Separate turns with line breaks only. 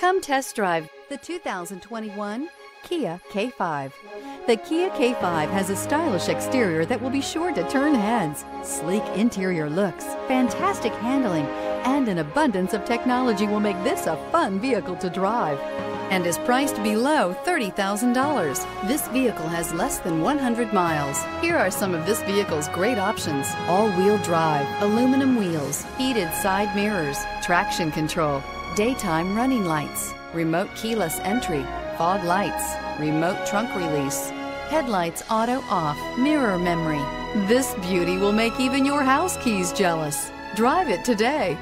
Come test drive the 2021 Kia K5. The Kia K5 has a stylish exterior that will be sure to turn heads, sleek interior looks, fantastic handling, and an abundance of technology will make this a fun vehicle to drive and is priced below $30,000. This vehicle has less than 100 miles. Here are some of this vehicle's great options. All-wheel drive, aluminum wheels, heated side mirrors, traction control, daytime running lights, remote keyless entry, fog lights, remote trunk release, headlights auto off, mirror memory. This beauty will make even your house keys jealous. Drive it today.